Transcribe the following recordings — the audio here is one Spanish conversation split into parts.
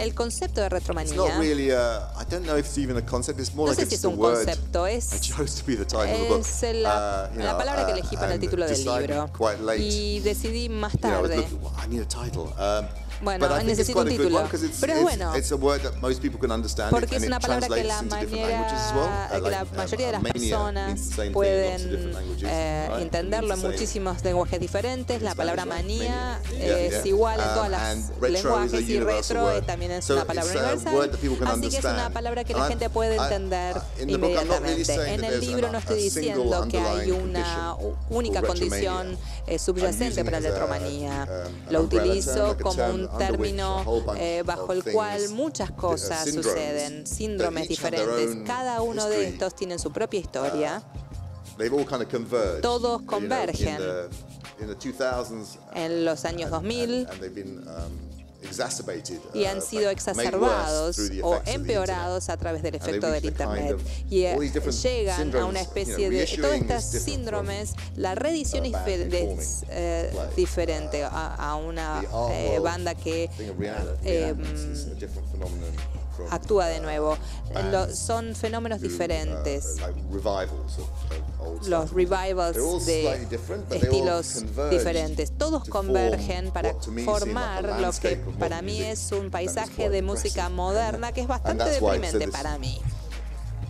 El concepto de It's retromanía not really a. I don't know if it's even a concept. It's more no like sé it's si es un concepto, es la, palabra que uh, elegí para el título del libro. Y decidí más tarde. Bueno, but I think it's necesito un quite a good título. it's, Pero es it's, bueno. it's a word that most people can understand Porque and es it una palabra que la manera well. Uh, que like, um, mayoría de las personas pueden eh, right? Entenderlo en muchísimos lenguajes diferentes. La palabra manía es igual en Um, todas las lenguajes y retro también es una palabra universal. Así que es una palabra que la gente puede entender inmediatamente. En el libro no estoy diciendo que hay una única condición eh, subyacente para la retromanía. um, Lo utilizo como un término eh, bajo el cual muchas uh, cosas suceden, síndromes diferentes. Cada uno de estos tiene su propia historia. Converged. Todos convergen. in the, in the 2000s, En los años and- 2000 y uh, han sido made exacerbados o empeorados a través del efecto del Internet. Y eh, llegan a una especie de... Todas estas síndromes, la reedición uh, es eh, diferente a, a una eh, banda que eh, actúa de nuevo. Lo- son fenómenos uh, diferentes. los revivals de estilos diferentes. Todos to convergen para formar lo que para mí es un paisaje de música moderna que es bastante deprimente para mí.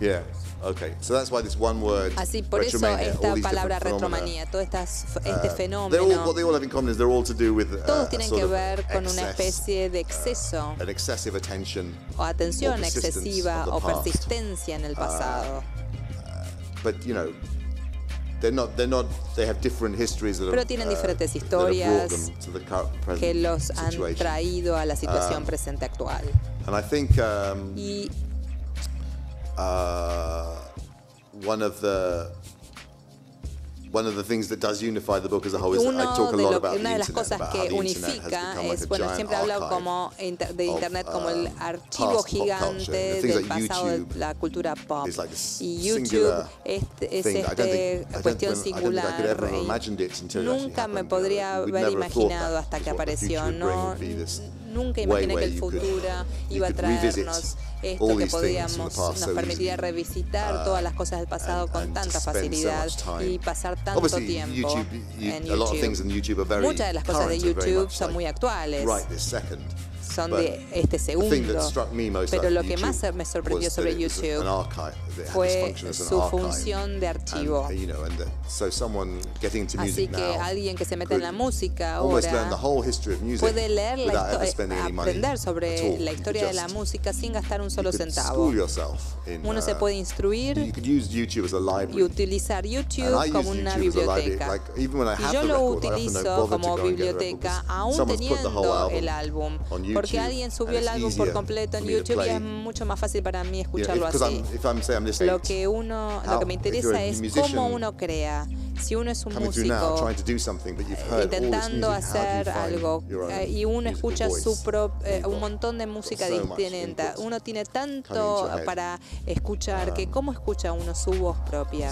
Yeah. Okay. So that's why this one word. Así, por eso esta palabra retromanía, todo estas, este uh, they're all, fenómeno, what they all have in common is they're all to do with uh, todos tienen que ver con una excess, especie de exceso an excessive attention o atención excesiva o persistencia en el pasado. but you know they're not they're not they have different histories that Pero tienen uh, diferentes historias them to the current present que los han situation. traído a la situación Um, presente actual. and I think um, Y uh, one of the una de las cosas que unifica es, bueno, siempre como inter- de Internet como el um, archivo past pop culture. gigante The things del pasado de YouTube la cultura pop. is like this Y YouTube singular es thing. I don't think- I este don't cuestión singular. ever have y imagined it until it actually Nunca me podría haber never have thought imaginado hasta que apareció. No, nunca imaginé que el futuro iba a traernos esto que podíamos, nos permitiría revisitar uh, todas las cosas del pasado con tanta facilidad y pasar tanto Obviously, tiempo YouTube, you- en a lot of things YouTube. in YouTube are very Muchas de las cosas de YouTube son muy actuales. right this second. Son de este segundo. Pero lo que más me sorprendió sobre YouTube fue su función de archivo. Uh, so someone getting into Así music que alguien que se mete en la música ahora puede leer la aprender sobre la historia de la música sin gastar un solo centavo. Uno se uh, puede instruir y utilizar YouTube como una biblioteca. Y yo lo utilizo como biblioteca aún teniendo el álbum. Porque alguien subió el álbum por completo en YouTube y es mucho más fácil para mí escucharlo así. Lo que uno, lo que me interesa es cómo uno crea. Si uno es un músico intentando hacer algo eh, y uno escucha su pro- eh, un montón de música distinta. Uno tiene tanto para escuchar que cómo escucha uno su voz propia.